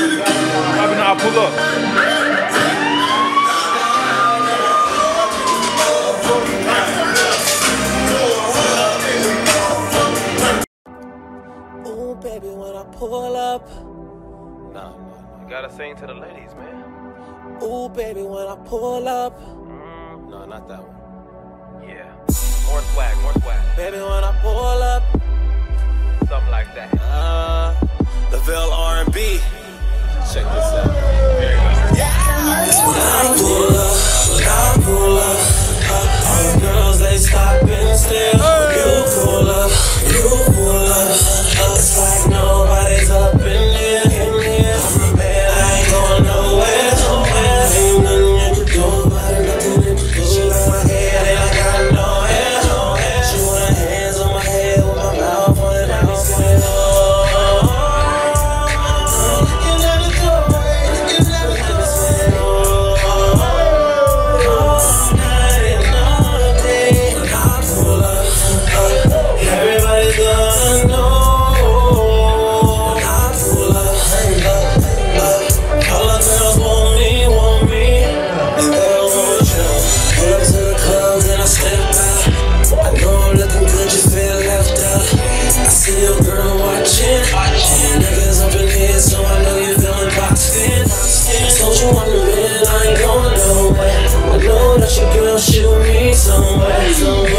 Nah, pull up. Ooh, baby, when I pull up. Nah, nah, you gotta sing to the ladies, man. Ooh, baby, when I pull up. Mm, no, not that one. Yeah. More swag, more swag. Baby, when I pull up. should me somewhere, somewhere.